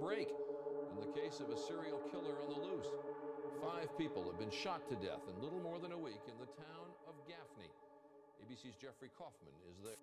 break in the case of a serial killer on the loose. Five people have been shot to death in little more than a week in the town of Gaffney. ABC's Jeffrey Kofman is there.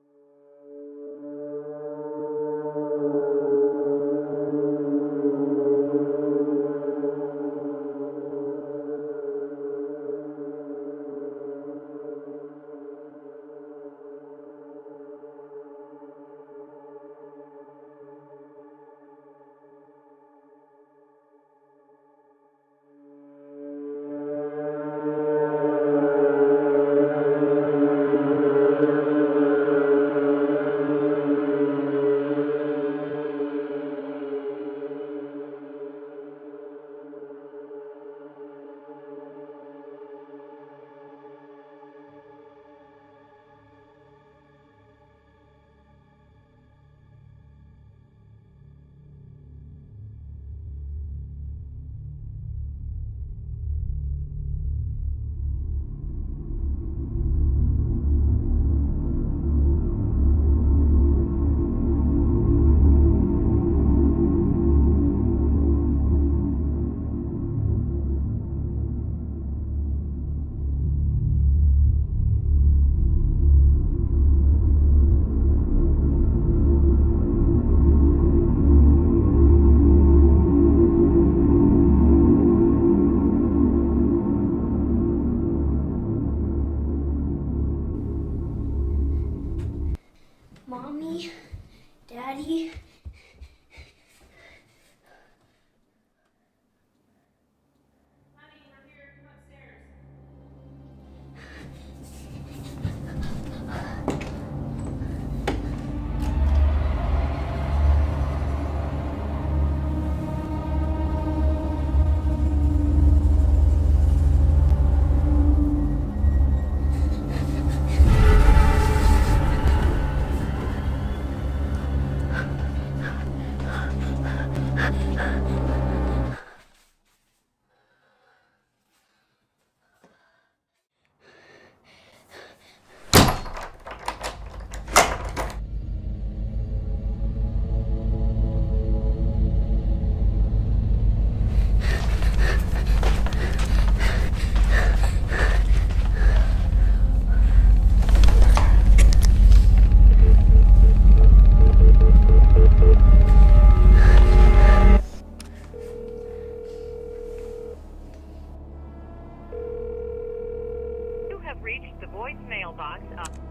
Reached the voicemail box. of